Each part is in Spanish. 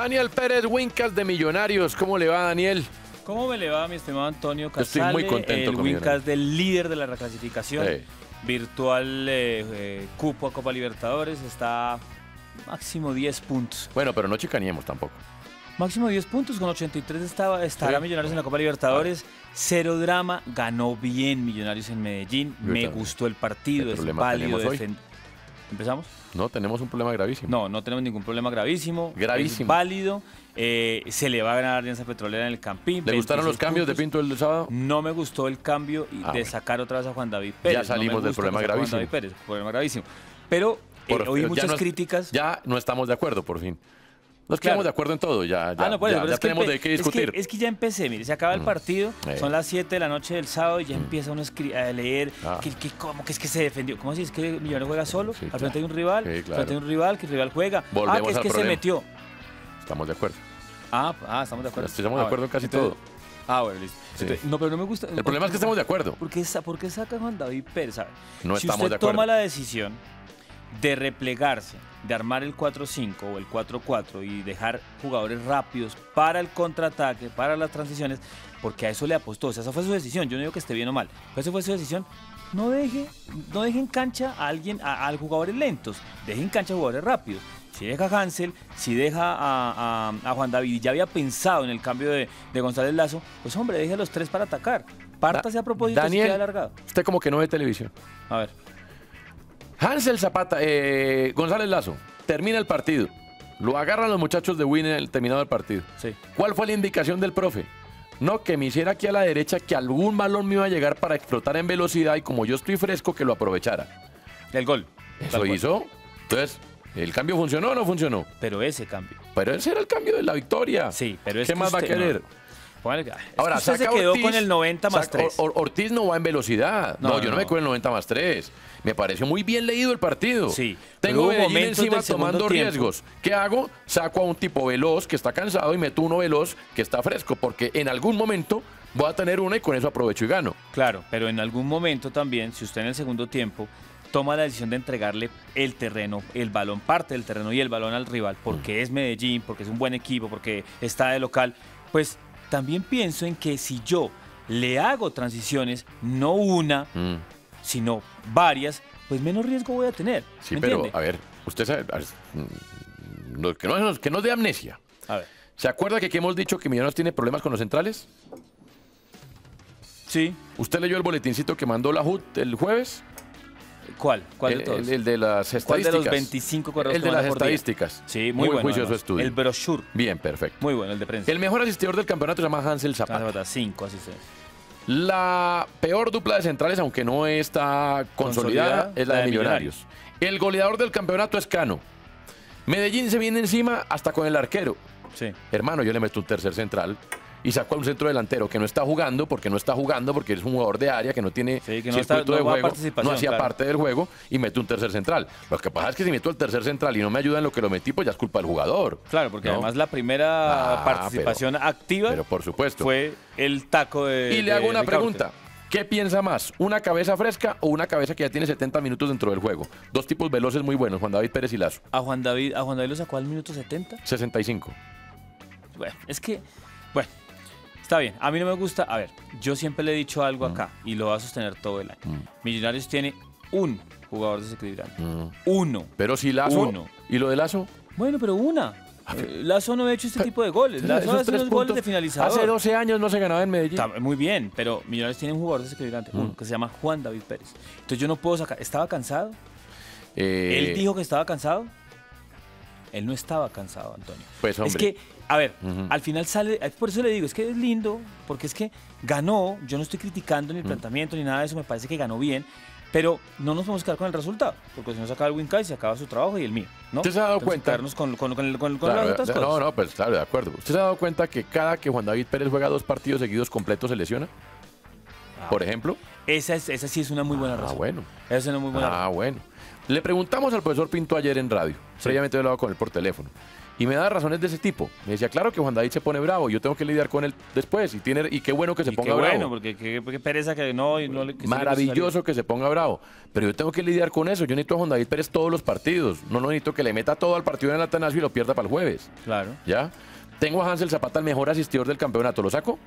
Daniel Pérez Wincas de Millonarios. ¿Cómo le va, Daniel? ¿Cómo me le va, mi estimado Antonio Casale? Estoy muy contento El con Wincas del líder de la reclasificación. Sí. Virtual eh, eh, cupo a Copa Libertadores. Está máximo 10 puntos. Bueno, pero no chicaneemos tampoco. Máximo 10 puntos, con 83 estaba, estará Sí. Millonarios en la Copa Libertadores. Cero drama, ganó bien Millonarios en Medellín. Yo me también. gustó el partido, ¿Qué es válido. ¿Empezamos? No, tenemos un problema gravísimo. No, no tenemos ningún problema gravísimo. Gravísimo. Es válido. eh, se le va a ganar a Alianza Petrolera en el Campín. ¿Le gustaron los 26 cambios de. Pinto el sábado? No me gustó el cambio Ah, de sacar otra vez a Juan David Pérez. salimos no me del problema a Juan gravísimo. David Pérez, problema gravísimo. Pero eh, Por- oí ya muchas no- críticas. Ya no estamos de acuerdo, por fin. Nos Claro. quedamos de acuerdo en todo, ya, ya, ah, no, pues, ya- que tenemos de qué es que- discutir. Es que, ya empecé, mire, se acaba el Mm. partido, son las 7 de la noche del sábado y ya empieza uno a, leer Ah. que, que cómo que es que se defendió. ¿Cómo así? ¿Es que Millonarios juega solo? Sí, al claro. frente hay un rival, Sí, al claro. frente hay un rival, que el rival juega. ah, que es que se metió. Estamos de acuerdo. Ah, ah, estamos de acuerdo. Estamos Ah, de acuerdo en casi entonces- Ah, bueno, listo. Sí. Entonces, no, pero no me gusta. El problema es que estamos de acuerdo. ¿Por qué, por qué saca Juan David Pérez? No si estamos usted de acuerdo. toma la decisión de replegarse, de armar el 4-5 o el 4-4 y dejar jugadores rápidos para el contraataque, para las transiciones, porque a eso le apostó. O sea, esa fue su decisión. Yo no digo que esté bien o mal, pero esa fue su decisión. No deje, no deje en cancha a alguien, a, a jugadores lentos, deje en cancha a jugadores rápidos. Si deja a Hansel, si deja a, a- a Juan David, y ya había pensado en el cambio de, de González Lazo, pues hombre, deje a los tres para atacar. Pártase a propósito si Daniel. queda alargado. Usted como que no ve televisión. A ver. Hansel Zapata, eh, González Lazo, termina el partido. Lo agarran los muchachos de Win en el terminado del partido. Sí. ¿Cuál fue la indicación del profe? No, que me hiciera aquí a la derecha que algún balón me iba a llegar para explotar en velocidad y como yo estoy fresco, que lo aprovechara. El gol. Eso hizo. Entonces, ¿el cambio funcionó o no funcionó? Pero ese cambio. Pero ese era el cambio de la victoria. Sí, pero es ¿Qué que más va a querer? no. Póngale Ahora, usted se quedó Ortiz, con el 90 más saca- 3. Or- Or- Ortiz no va en velocidad. No, No, yo no, me quedo en el 90 más 3. Me pareció muy bien leído el partido. Sí, Tengo Medellín momentos encima tomando tiempo. riesgos. ¿Qué hago? Saco a un tipo veloz que está cansado y meto uno veloz que está fresco. Porque en algún momento voy a tener una y con eso aprovecho y gano. Claro, pero en algún momento también, si usted en el segundo tiempo toma la decisión de entregarle el terreno, el balón, parte del terreno y el balón al rival, porque Mm. es Medellín, porque es un buen equipo, porque está de local, pues también pienso en que si yo le hago transiciones, no una, Mm. sino varias, pues menos riesgo voy a tener. Sí, ¿me pero entiende? a ver, usted sabe. a ver, mm, que, no, que no dé amnesia. A ver. ¿Se acuerda que aquí hemos dicho que Millonarios tiene problemas con los centrales? Sí. ¿Usted leyó el boletincito que mandó la HUT el jueves? ¿Cuál? ¿Cuál el, de todos? el- el de las ¿Cuál estadísticas. de los 25 correos El de las estadísticas. Sí, muy, bueno. juicioso estudio. El brochure. Bien, perfecto. Muy bueno, el de prensa. El mejor asistidor del campeonato se llama Hansel Zapata. Zapata, 5, así se. La peor dupla de centrales, aunque no está consolidada, Consolidada, es la, de Millonarios. El goleador del campeonato es Cano. Medellín se viene encima hasta con el arquero. Sí. Hermano, yo le meto un tercer central y saco a un centro delantero que no está jugando, porque no está jugando, porque es un jugador de área que no tiene Sí, que no está- circuito no de juego, no hacía claro. parte del juego y meto un tercer central. Lo que pasa es que si meto el tercer central y no me ayuda en lo que lo metí, pues ya es culpa del jugador. Claro, porque ¿no? además la primera Ah, participación activa Pero por supuesto. fue el taco de. Y le de hago una pregunta. ¿Qué piensa más? ¿Una cabeza fresca o una cabeza que ya tiene 70 minutos dentro del juego? Dos tipos veloces muy buenos, Juan David Pérez y Lazo. A Juan David, a Juan David lo sacó al minuto 70. 65. Bueno, es que. Bueno, está bien. A mí no me gusta. A ver, yo siempre le he dicho algo Mm. acá y lo va a sostener todo el año. Millonarios tiene un jugador desequilibrante. Mm. Uno. Pero si Lazo. Uno. ¿Y lo de Lazo? Bueno, pero una. Eh, Lazo no ha hecho este tipo de goles. Lazo hace unos goles de finalizador. Hace 12 años no se ganaba en Medellín. Está muy bien, pero Millonarios tiene un jugador desequilibrante, Mm. uno, que se llama Juan David Pérez. Entonces yo no puedo sacar. ¿Estaba cansado? Eh, Él dijo que estaba cansado. Él no estaba cansado, Antonio. Pues, es hombre. que, a ver, al final sale, eh, por eso le digo, es que es lindo, porque es que ganó, yo no estoy criticando ni el planteamiento ni nada de eso, me parece que ganó bien, pero no nos podemos quedar con el resultado, porque si no se acaba el Winkai, se acaba su trabajo y el mío, ¿no? ¿Usted se ha dado que cuenta? quedarnos con, con, con, el- con- con Claro, las otras de- cosas. no, no, pues claro, de acuerdo. ¿Usted se ha dado cuenta que cada que Juan David Pérez juega dos partidos seguidos completos se lesiona? Por ejemplo. Esa, es, esa sí es una muy buena Ah, razón. bueno. Esa es una muy buena razón. Ah, bueno. Le preguntamos al profesor Pinto ayer en radio. Previamente he hablado con él por teléfono. Y me da razones de ese tipo. Me decía, claro que Juan David se pone bravo, yo tengo que lidiar con él después. Y, tiene, y qué bueno que se Y ponga qué bravo. bueno, porque qué, qué pereza que no... y no que Maravilloso que se ponga bravo. Pero yo tengo que lidiar con eso. Yo necesito a Juan David Pérez todos los partidos. No, no necesito que le meta todo al partido en el Atanasio y lo pierda para el jueves. Claro. ¿Ya? Tengo a Hansel Zapata, el mejor asistidor del campeonato. ¿Lo saco?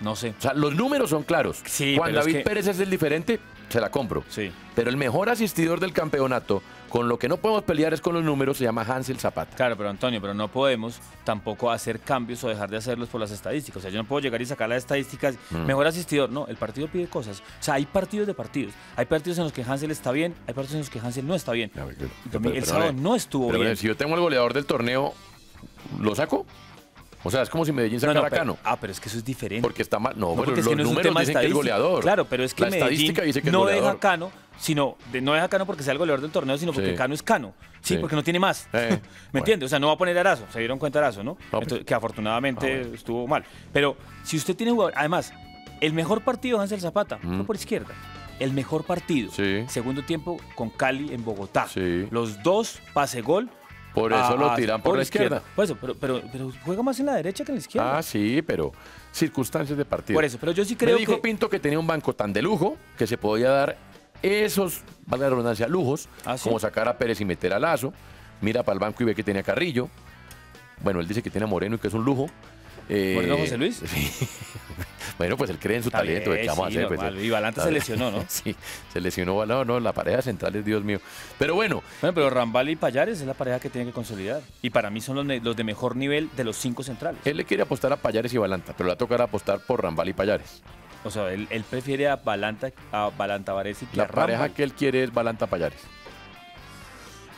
No sé. O sea, los números son claros. Sí, Juan es David que- Pérez es el diferente, se la compro. Sí. Pero el mejor asistidor del campeonato, con lo que no podemos pelear es con los números, se llama Hansel Zapata. Claro, pero Antonio, pero no podemos tampoco hacer cambios o dejar de hacerlos por las estadísticas. O sea, yo no puedo llegar y sacar las estadísticas. Mm. Mejor asistidor. No, el partido pide cosas. O sea, hay partidos de partidos. Hay partidos en los que Hansel está bien, hay partidos en los que Hansel no está bien. Ver, que- El pero- sábado pero, no estuvo pero, bien. Si yo tengo el goleador del torneo, ¿lo saco? O sea, es como si Medellín sacara no, pero- Cano. ah, pero es que eso es diferente. Porque está mal. No, No, es los que no es un números dicen que es goleador. Claro, pero es que La Medellín estadística dice que es no goleador. deja Cano, sino de- no deja Cano porque sea el goleador del torneo, sino porque Sí. Cano es Cano. Sí, Sí. porque no tiene más. Eh, ¿Me bueno. entiende? O sea, no va a poner Arazo. Se dieron cuenta Arazo, ¿no? pues. Entonces, que afortunadamente Ah, bueno. estuvo mal. Pero si usted tiene jugador, además, el mejor partido de Hansel Zapata Mm. fue por izquierda. El mejor partido. Sí. Segundo tiempo con Cali en Bogotá. Sí. Los dos pase gol. Por eso lo a- tiran por, la izquierda. Por eso, pero, pero, pero juega más en la derecha que en la izquierda. Ah, sí, pero circunstancias de partido. por eso, pero yo sí creo Me dijo que. Pinto que tenía un banco tan de lujo que se podía dar esos, valga la redundancia, lujos, ¿Ah, sí? como sacar a Pérez y meter a Lazo. Mira para el banco y ve que tenía Carrillo. Bueno, él dice que tiene a Moreno y que es un lujo. Eh, ¿Moreno José Luis? bueno, pues él cree en su Está talento. bien, ¿qué vamos a sí, hacer? Pues, eh, Y Balanta se lesionó, ¿no? sí, se lesionó. No, no, la pareja central es Dios mío. Pero bueno, Bueno, pero Rambal y Payares es la pareja que tiene que consolidar. Y para mí son los, de mejor nivel de los cinco centrales. él le quiere apostar a Payares y Balanta, pero le va a tocar apostar por Rambal y Payares. O sea, él, él prefiere a Balanta, a Balanta Varese que La a Rambal. pareja que él quiere es Balanta Payares.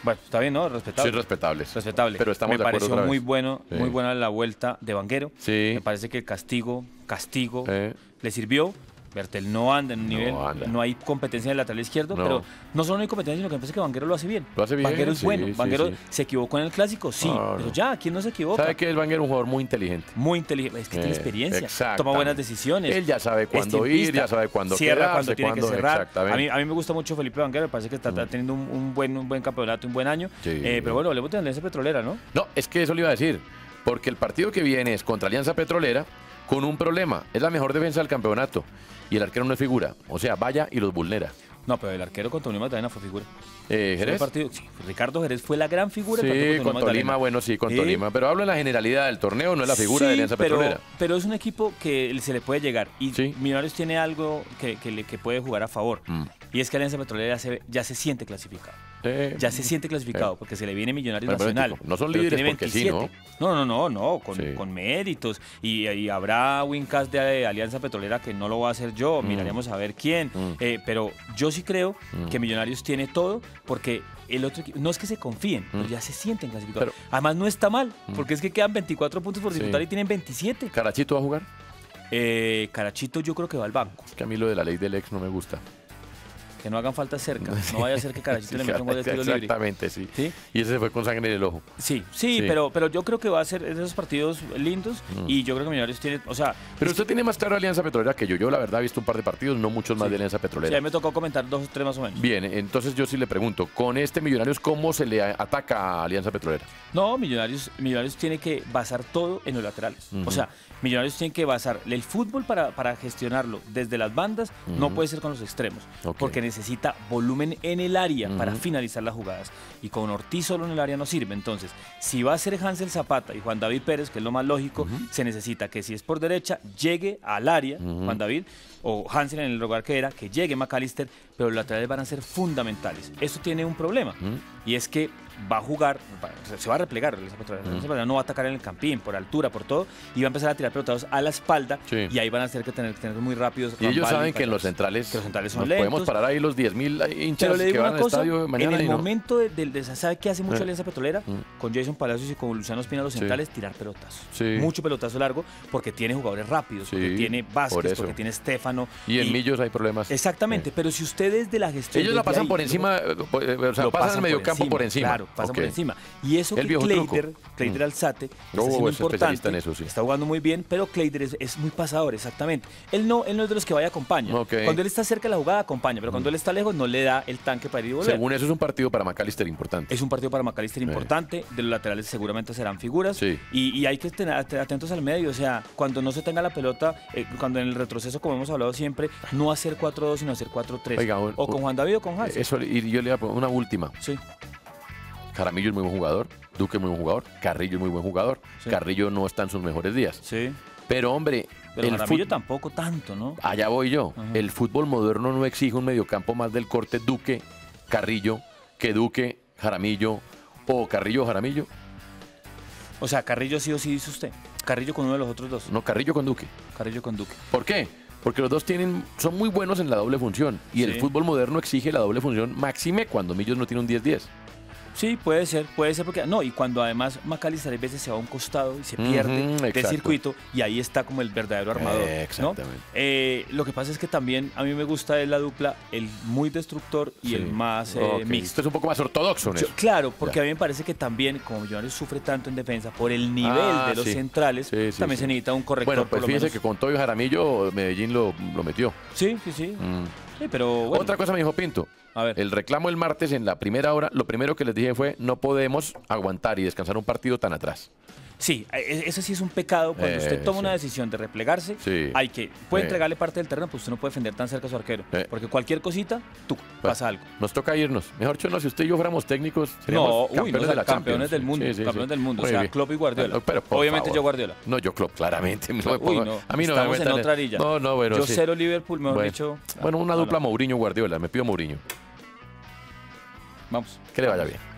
Bueno, está bien, ¿no? Respetable. Sí, respetables. Respetable. Pero estamos Me de pareció otra muy vez. bueno, Sí. muy buena la vuelta de Vanguero. Sí. Me parece que el castigo, castigo, le sirvió. Bertel no anda en un nivel, no hay competencia en el lateral izquierdo, No. pero no solo no hay competencia, sino que me parece que Vanguero lo hace bien. Lo hace bien, Vanguero es sí, bueno. sí, Vanguero sí. se equivocó en el clásico, sí, No, pero ya, ¿quién no se equivoca? ¿Sabe que el Wenger es un jugador muy inteligente? Muy inteligente, es que tiene Eh, experiencia, toma buenas decisiones. Él ya sabe cuándo ir, ya sabe cuándo cierra quedarse, cuando tiene cuándo- que cerrar. exactamente. Mm. A mí, a mí me gusta mucho Felipe Vanguero, me parece que está, está teniendo un, un buen, un buen campeonato, un buen año. Eh, pero bueno, hablemos de Alianza Petrolera, ¿no? No, es que eso le iba a decir. Porque el partido que viene es contra Alianza Petrolera con un problema. Es la mejor defensa del campeonato. Y el arquero no es figura. O sea, vaya y los vulnera. No, pero el arquero contra Unión Magdalena fue figura. Eh, ¿Jerez? partido- sí, Ricardo Jerez fue la gran figura Sí, con Tolima, Magdalena. bueno, sí, con Sí. Tolima. Pero hablo en la generalidad del torneo, no es la figura de Alianza pero, Petrolera. pero es un equipo que se le puede llegar. Y. Millonarios tiene algo que, que le- que puede jugar a favor. Mm. Y es que Alianza Petrolera se, ya se siente clasificado. Eh, Ya se siente clasificado Eh. porque se le viene Millonarios Nacional. no son líderes porque sí, 27. ¿no? No, no, no, con, Sí. con méritos. Y, y habrá Wincast de Alianza Petrolera que no lo va a hacer yo. Mm. Miraremos a ver quién. Mm. Eh, pero yo sí creo Mm. que Millonarios tiene todo porque el otro equipo, no es que se confíen, pero ya se sienten clasificados. Mm. Pero- Además no está mal, Mm. porque es que quedan 24 puntos por Sí. disputar y tienen 27. ¿Carachito va a jugar? Eh, Carachito yo creo que va al banco. Es que a mí lo de la ley del ex no me gusta. Que no hagan falta cerca. No vaya a ser que Carachito le meta un gol de tiro libre. Exactamente, sí. ¿Sí? Y ese se fue con sangre en el ojo. Sí, sí, Sí. Pero, pero yo creo que va a ser esos partidos lindos Mm. y yo creo que Millonarios tiene, o sea, Pero usted tiene más claro Alianza Petrolera que yo. Yo, la verdad, he visto un par de partidos, no muchos más Sí. de Alianza sí, a Petrolera. mí me tocó comentar dos o tres más o menos. Bien, entonces yo sí le pregunto, con este Millonarios, ¿cómo se le ataca a Alianza Petrolera? No, Millonarios, Millonarios tiene que basar todo en los laterales. O sea, Millonarios tiene que basar el fútbol para, para gestionarlo desde las bandas, no puede ser con los extremos, porque necesita volumen en el área para finalizar las jugadas. Y con Ortiz solo en el área no sirve. Entonces, si va a ser Hansel Zapata y Juan David Pérez, que es lo más lógico, se necesita que si es por derecha, llegue al área. Juan David o Hansel en el lugar que era, que llegue McAllister, pero los laterales van a ser fundamentales. Eso tiene un problema. Ujú. Y es que va a jugar, se va a replegar, Petrolera no va a atacar en el campín, por altura, por todo, y va a empezar a tirar pelotados a la espalda, Sí. y ahí van a tener que tener, tener muy rápidos. Y ellos saben que en los centrales, Que los centrales son nos lentos. podemos parar ahí los 10.000 hinchas Pero le que van una al estadio en el y no. momento de, del- de- ¿sabe qué hace mucho Eh. Alianza Petrolera? Mm. Con Jason Palacios y con Luciano Espina los Sí. centrales, tirar pelotazos. Sí. Mucho pelotazo largo, porque tiene jugadores rápidos, porque tiene Vázquez, porque tiene Y en Millos hay problemas. Exactamente, Sí. pero si ustedes de la gestión... Ellos la pasan ahí, por encima, eh, o sea, lo pasan el mediocampo por encima. Claro, pasa Ok. por encima. Y eso El que. Kleider, Kleider Mm. Alzate, está Oh, siendo es importante, en eso, sí. está jugando muy bien, pero Kleider es, es muy pasador, exactamente. Él no, él no es de los que vaya a acompaña. Ok. Cuando él está cerca de la jugada, acompaña, pero cuando él está lejos, no le da el tanque para ir y volver. Según eso es un partido para McAllister importante. Es un partido para McAllister importante, de los laterales seguramente serán figuras Sí. y, y hay que tener at- atentos al medio, o sea, cuando no se tenga la pelota, eh, cuando en el retroceso, como hemos hablado siempre, no hacer 4-2, sino hacer 4-3. Oiga, un- o con Juan David o con Hans. Eso, y yo le voy a poner una última. Sí, Jaramillo es muy buen jugador, Duque es muy buen jugador, Carrillo es muy buen jugador. Sí. Carrillo no está en sus mejores días. sí. Pero hombre, Pero el Jaramillo tampoco tanto, ¿no? allá voy yo. Ajá. El fútbol moderno no exige un mediocampo más del corte Duque, Carrillo, que Duque, Jaramillo o Carrillo Jaramillo. O sea, Carrillo sí o sí dice usted. Carrillo con uno de los otros dos. No, Carrillo con Duque. Carrillo con Duque. ¿Por qué? Porque los dos tienen, son muy buenos en la doble función. Y el fútbol moderno exige la doble función máxime cuando Millos no tiene un 10-10. Sí, puede ser, puede ser porque no, y cuando además McAllister a veces se va a un costado y se pierde del exacto. circuito y ahí está como el verdadero armador. Eh, ¿no? exactamente. Eh, lo que pasa es que también a mí me gusta es la dupla, el muy destructor y Sí. el más eh, mixto. Usted es un poco más ortodoxo eso. claro, porque Ya. a mí me parece que también, como Millonarios sufre tanto en defensa por el nivel Ah, de los sí. centrales, Sí, también se necesita un corrector Bueno, pues por menos. que con Toyo Jaramillo Medellín lo, lo metió. Sí, sí, sí. Mm. Sí, pero bueno, Otra cosa me dijo Pinto. a ver. El reclamo el martes en la primera hora, lo primero que les dije fue no podemos aguantar y descansar un partido tan atrás. Sí, e- ese sí es un pecado. Cuando usted toma sí. una decisión de replegarse, Sí. hay que. Puede Eh. entregarle parte del terreno, pues usted no puede defender tan cerca a su arquero. Eh. Porque cualquier cosita, tú, pasa algo. Nos toca irnos. Mejor dicho, no, si usted y yo fuéramos técnicos, No, seríamos uy, campeones no, o sea, de la campeones del mundo, Sí, campeones del mundo, o sea. Klopp y Guardiola. Pero Obviamente favor. yo Guardiola. No, yo Klopp, claramente. No me Uy, no, a mí no me estamos en metan otra arilla. No, no, bueno, yo cero Liverpool, mejor bueno, dicho. bueno, una dupla. Mourinho-Guardiola. Me pido Mourinho. Vamos. Que le vaya bien.